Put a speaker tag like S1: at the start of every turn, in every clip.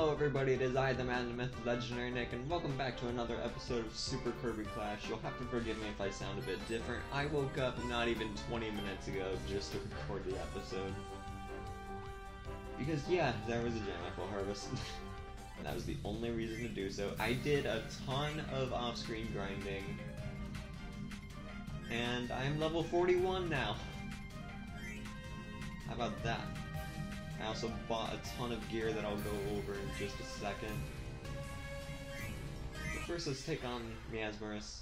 S1: Hello everybody, it is I, the man, the myth, the legendary Nick, and welcome back to another episode of Super Kirby Clash. You'll have to forgive me if I sound a bit different. I woke up not even 20 minutes ago just to record the episode. Because yeah, there was a gem apple harvest. and that was the only reason to do so. I did a ton of off-screen grinding. And I'm level 41 now. How about that? I also bought a ton of gear that I'll go over in just a second. But first, let's take on Miasmerus.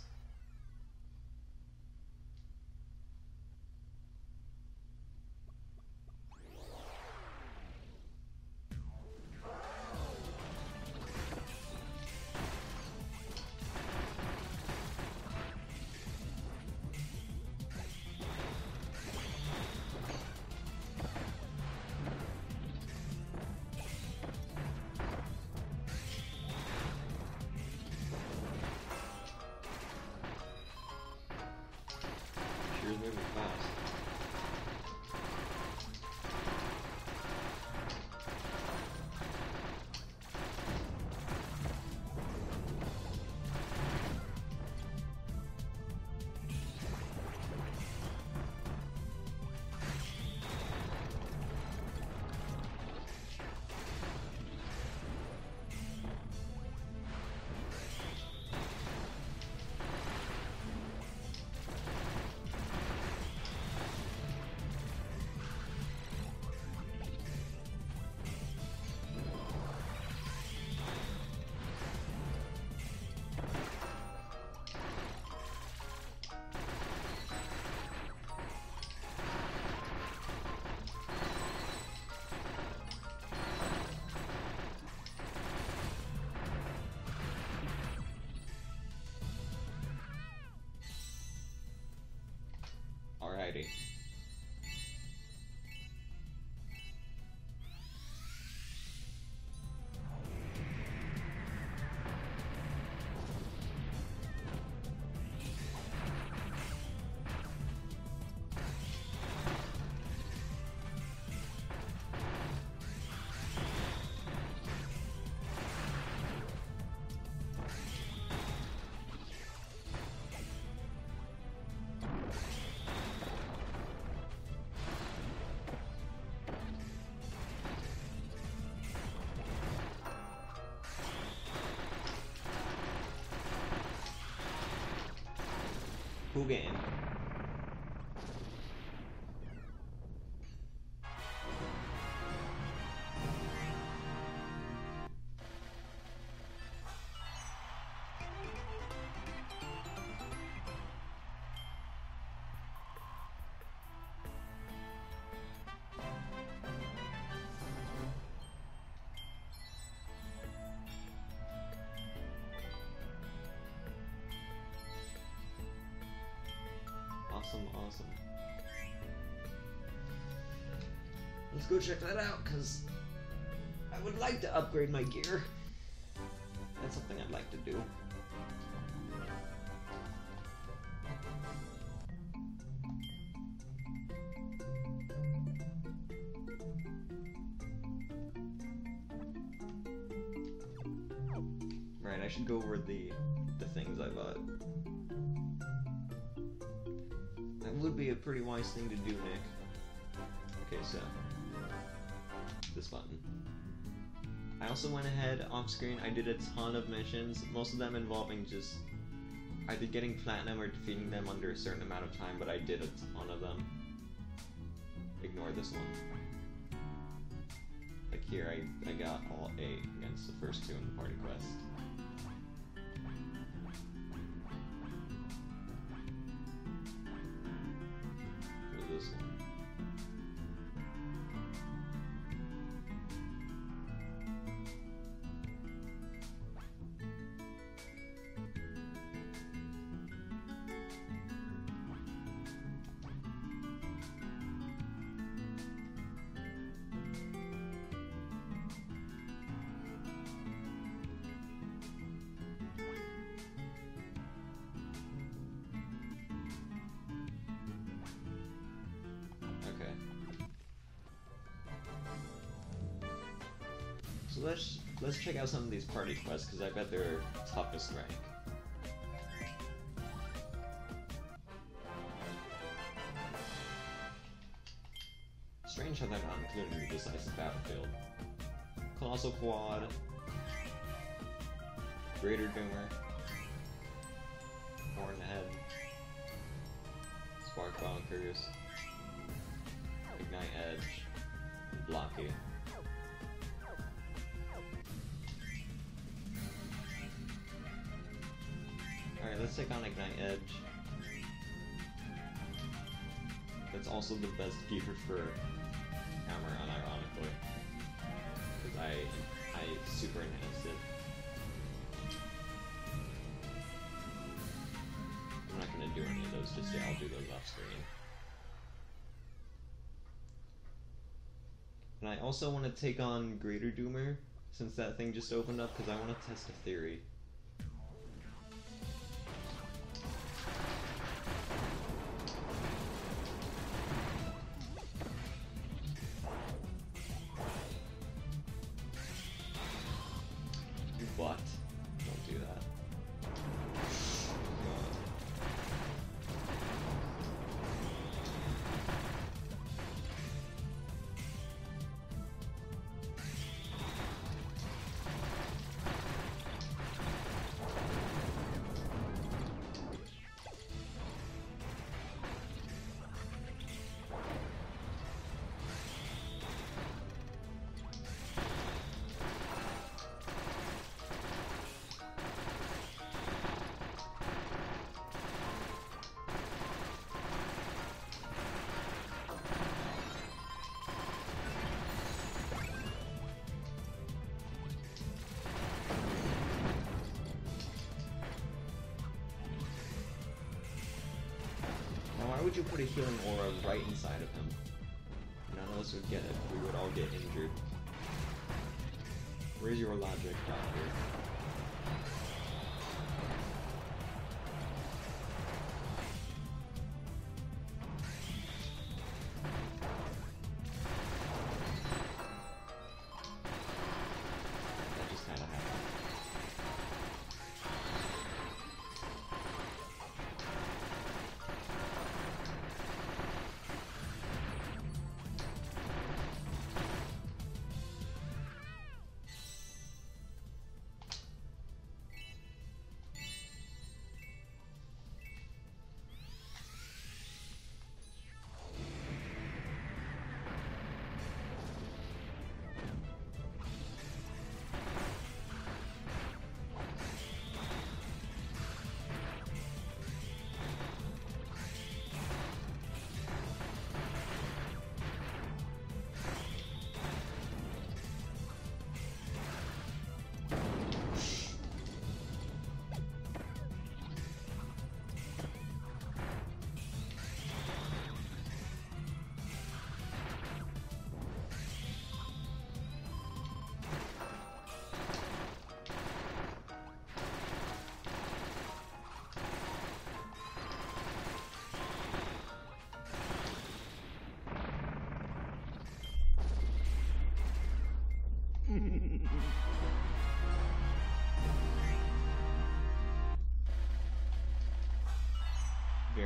S1: Alrighty. Who Awesome, awesome. Let's go check that out, because I would like to upgrade my gear. That's something I'd like to do. Right, I should go over the the things I bought. Pretty wise thing to do, Nick. Okay, so this button. I also went ahead off screen. I did a ton of missions, most of them involving just either getting platinum or defeating them under a certain amount of time, but I did a ton of them. Ignore this one. Like here, I, I got all eight against the first two in the party quest. What So let's let's check out some of these party quests, because I bet they're toughest rank. Strange how they're not including the decisive battlefield. Colossal Quad. Greater Doomer. Hornhead. Spark Bonkers. Ignite Edge. And Blocky. Take on Ignite Edge. That's also the best gear for Hammer, unironically. Because I, I super enhanced it. I'm not gonna do any of those just yet, I'll do those off screen. And I also want to take on Greater Doomer, since that thing just opened up, because I want to test a theory. Would you put a healing aura right inside of him? None of us would get it. We would all get injured. Where's your logic, Doctor?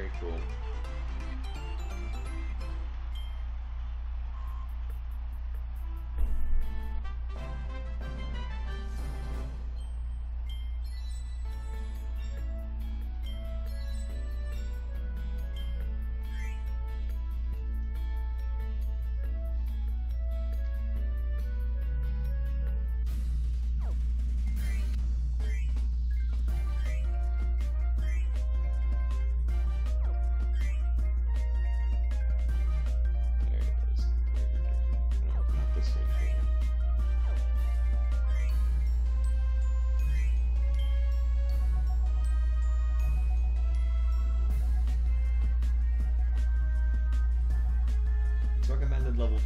S1: Very cool.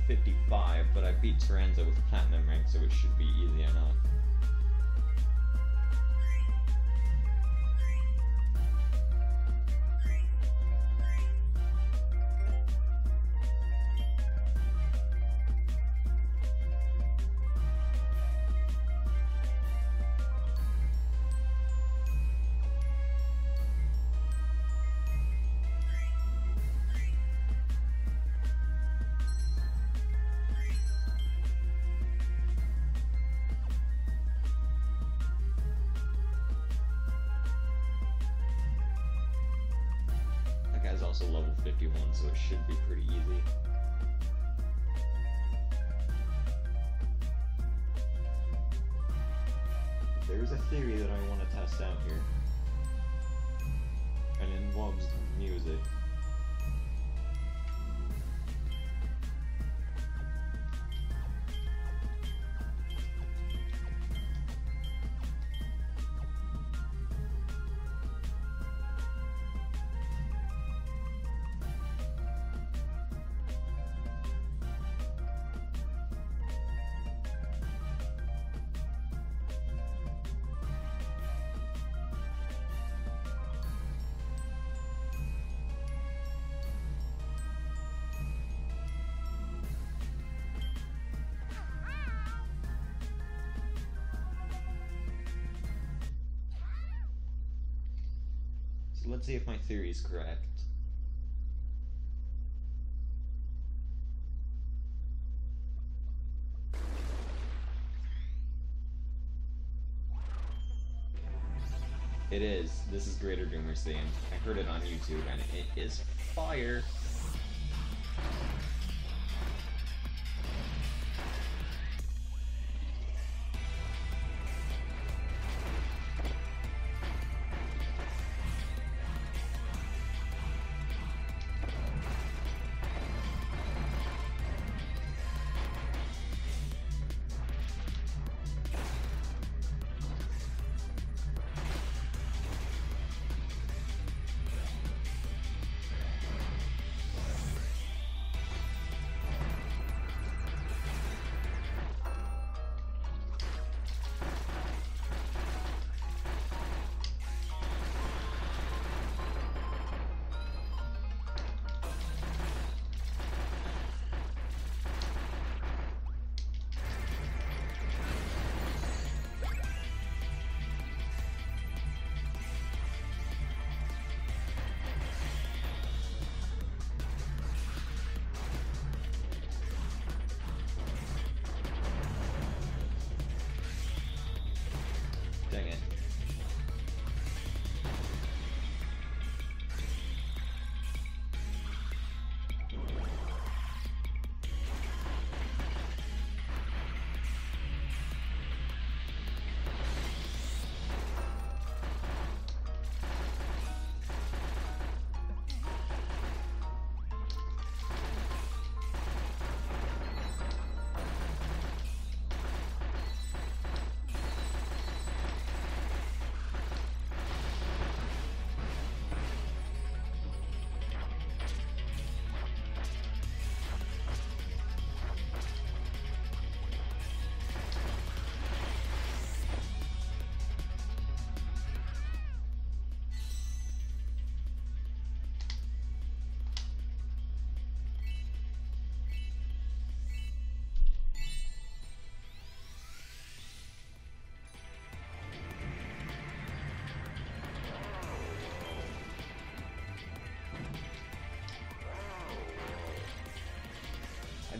S1: 55, but I beat Tyranza with platinum rank, so it should be easy enough. There's a theory that I want to test out here. And it involves music. Let's see if my theory is correct. It is. This is Greater Doomer's theme. I heard it on YouTube and it is fire.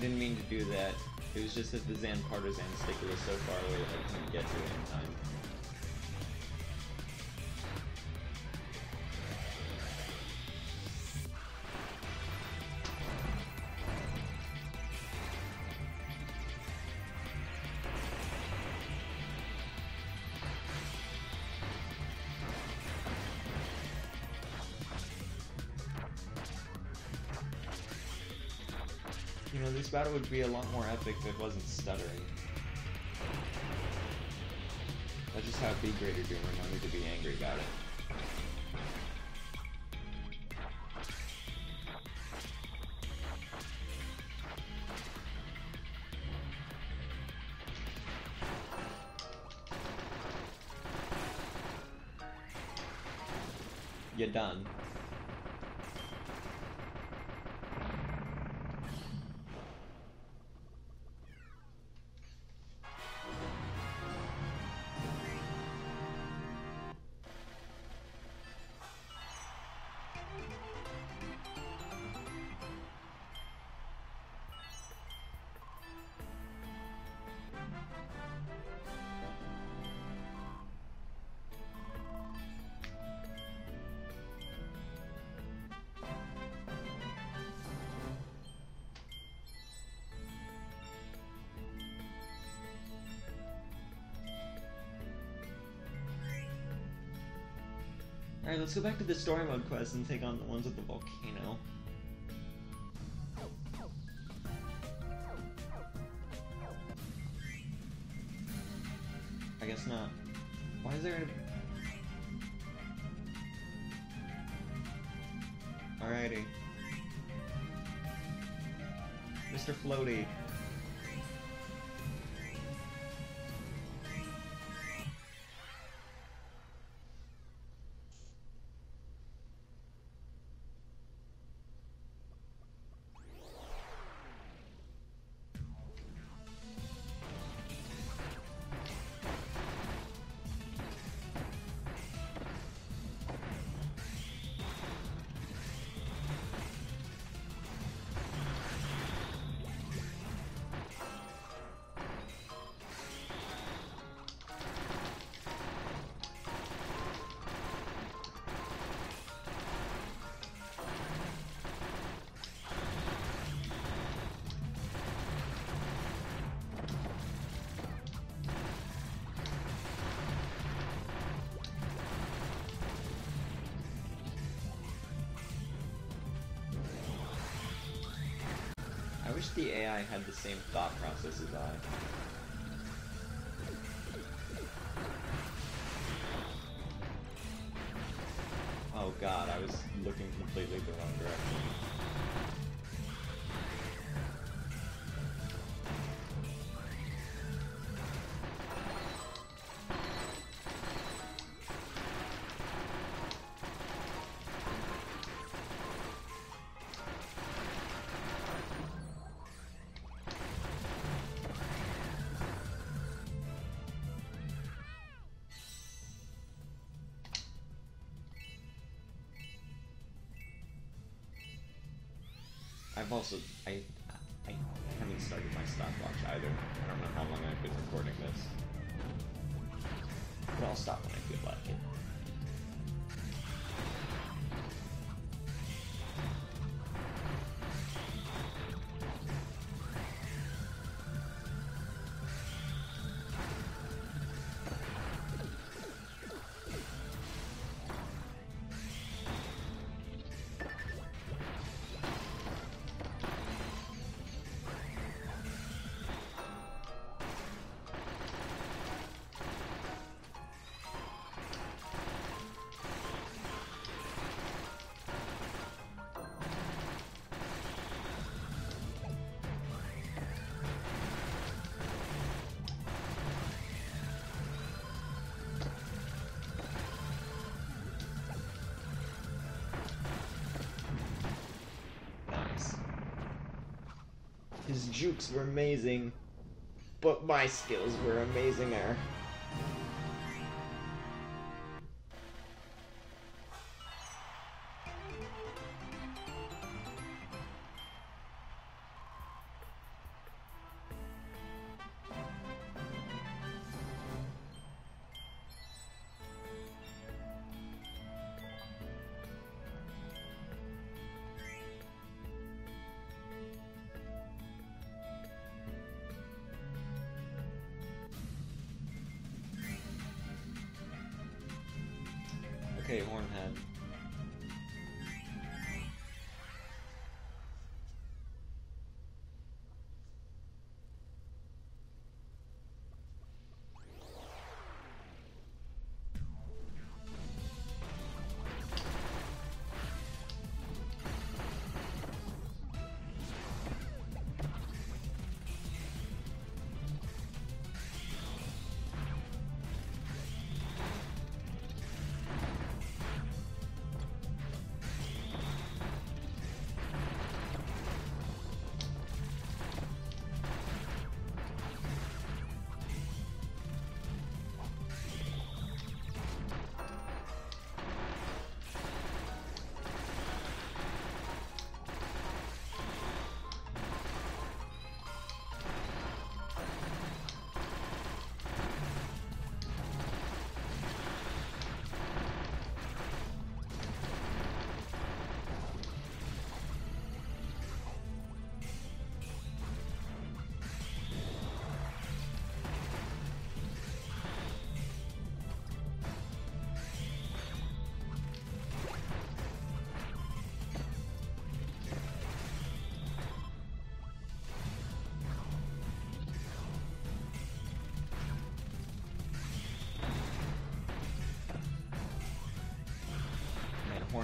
S1: Didn't mean to do that. It was just that the Zan Partizanne sticker was so far away that I couldn't get to it in time. Would be a lot more epic if it wasn't stuttering. That's just how B Greater Doomer need to be angry about it. You're done. Let's go back to the story mode quest and take on the ones with the volcano. I guess not. Why is there a... Alrighty. Mr. Floaty. Same thought process as I. Oh god, I was looking completely the wrong direction. I've also I I haven't started my stopwatch either. I don't know how long I've been recording this. But I'll stop when I feel like it. His jukes were amazing, but my skills were amazinger. Okay,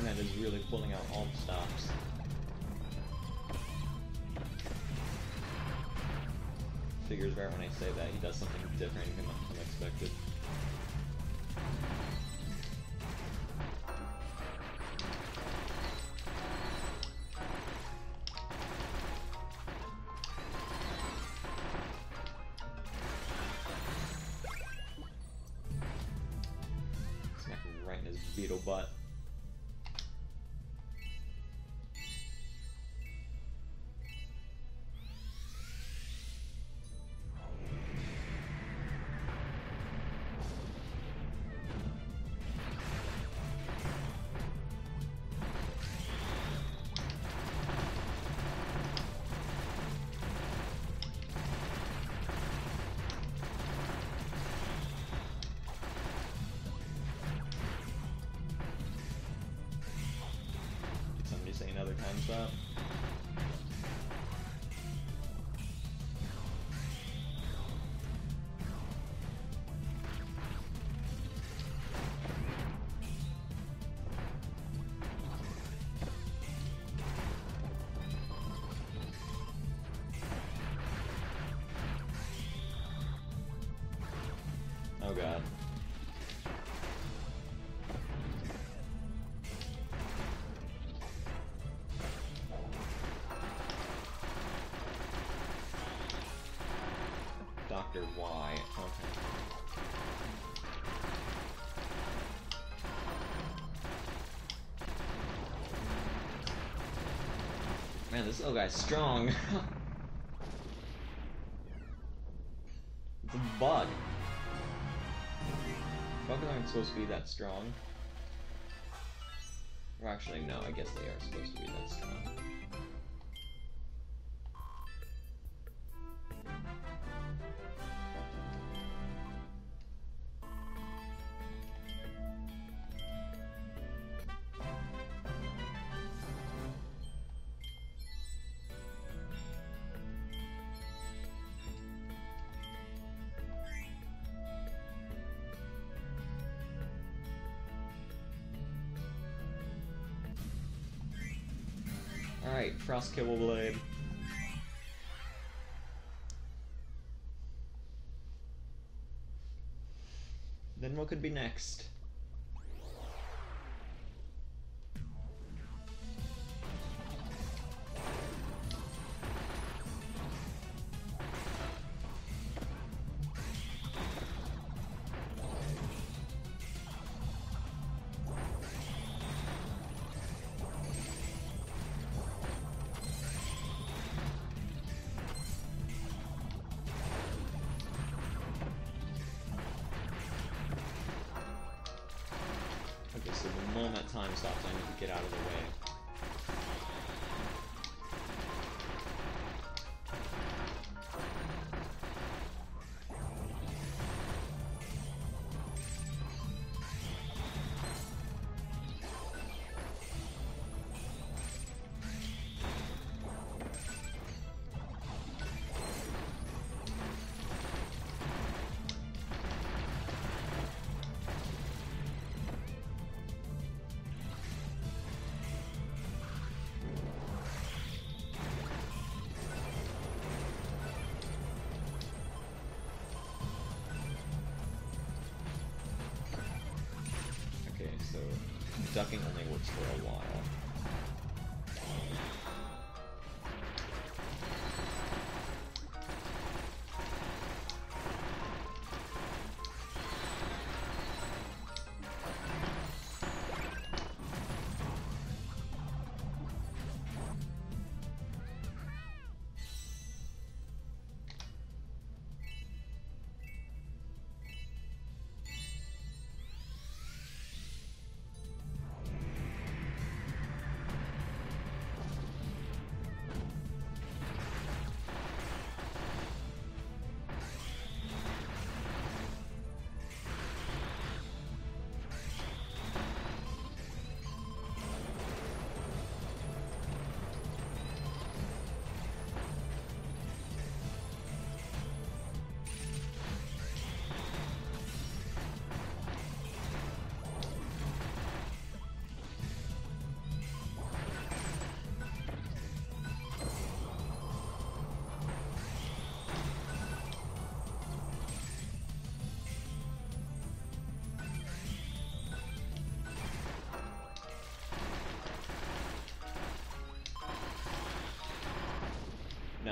S1: Hornhead is really pulling out all the stops. Figures right when I say that, he does something different and unexpected. Right in his beetle butt. Man, this little guy's strong. it's a bug. Bugs aren't supposed to be that strong. Or actually, no, I guess they are supposed to be that strong. Alright, Frost Kibble Blade. Then what could be next? Ducking only works for a while.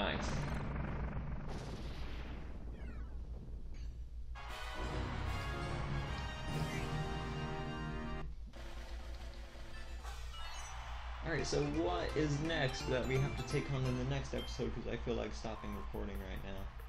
S1: Next. Alright, so what is next that we have to take on in the next episode? Because I feel like stopping recording right now.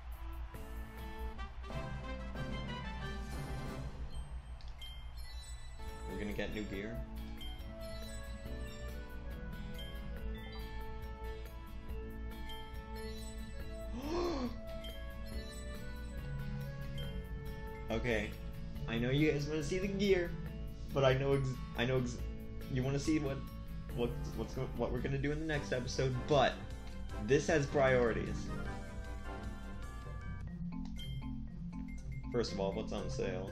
S1: Okay, I know you guys want to see the gear, but I know ex- I know ex- you want to see what what what's go- what we're gonna do in the next episode. But this has priorities. First of all, what's on sale?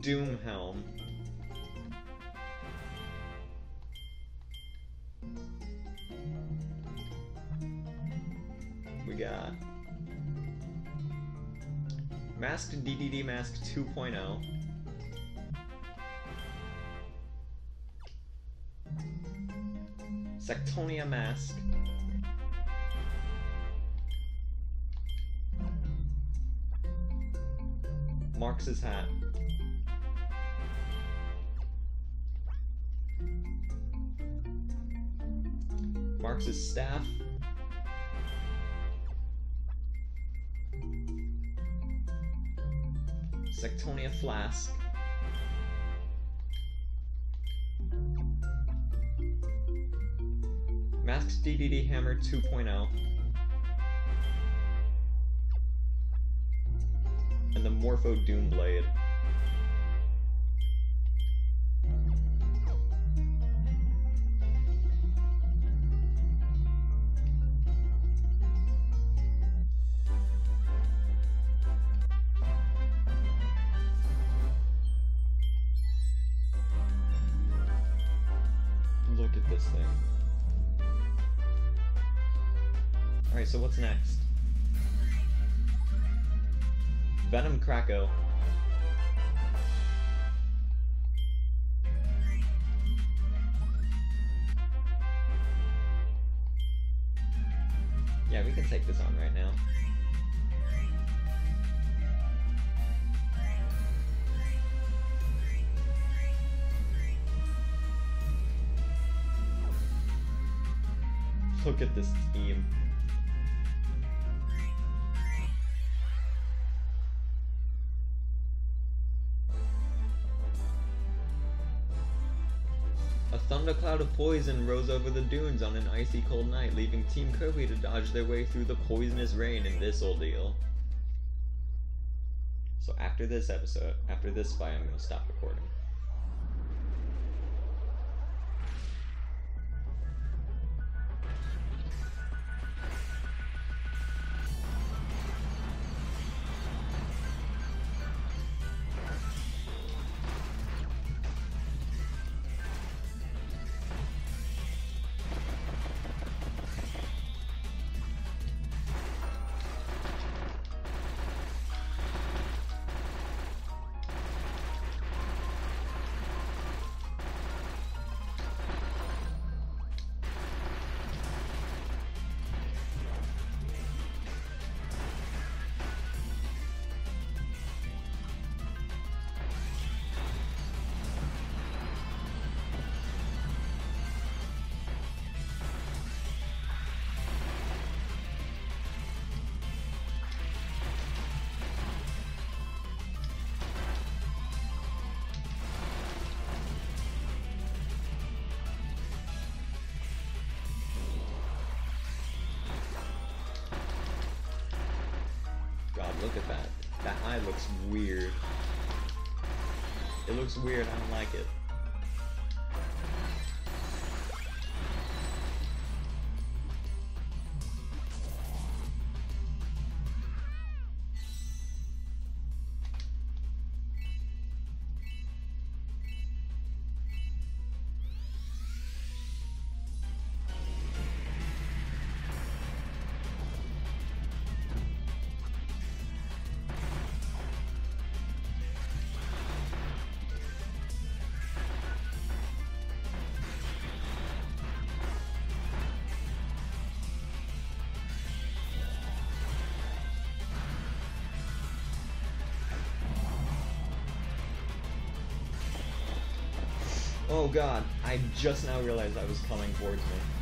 S1: Doom Helm. We got Masked DDD Mask 2.0. Sectonia Mask. Marx's hat. Marx's staff. Sectonia flask. Masked DDD hammer 2.0. and the Morpho Doom Blade. Alright, so what's next? Venom Kracko. Yeah, we can take this on right now. Look at this team. A thundercloud of poison rose over the dunes on an icy cold night, leaving Team Kirby to dodge their way through the poisonous rain in this ordeal. So after this episode, after this fight, I'm gonna stop recording. Look at that. That eye looks weird. It looks weird, I don't like it. Oh god, I just now realized I was coming towards me.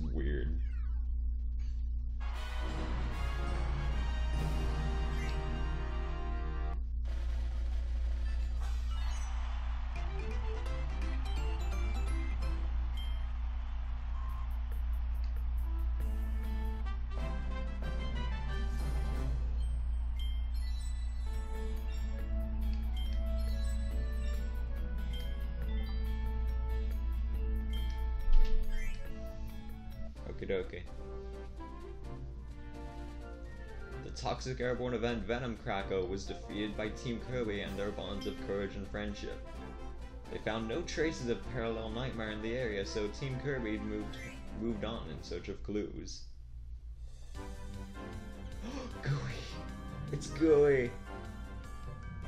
S1: Looks weird. The Toxic Airborne event Venom Kracko was defeated by Team Kirby and their bonds of courage and friendship. They found no traces of Parallel Nightmare in the area, so Team Kirby moved moved on in search of clues. Gooey! It's Gooey!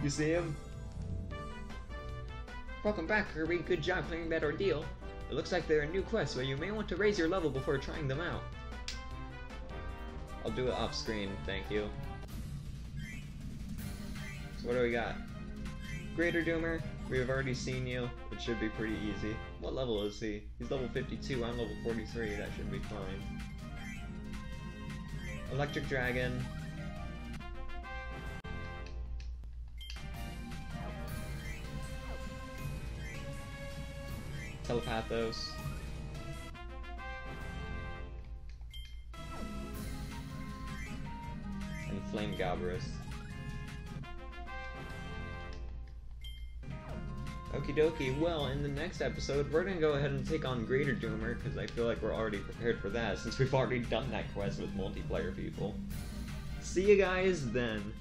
S1: You see him?
S2: Welcome back, Kirby. Good job clearing that ordeal. It looks like there are new quests where you may want to raise your level before trying them out.
S1: I'll do it off screen, thank you. So what do we got? Greater Doomer, we have already seen you. It should be pretty easy. What level is he? He's level 52, I'm level 43, that should be fine. Electric Dragon. Telepathos. And Flame Galboros. Okie dokie, well, in the next episode, we're gonna go ahead and take on Greater Doomer, because I feel like we're already prepared for that, since we've already done that quest with multiplayer people. See you guys then!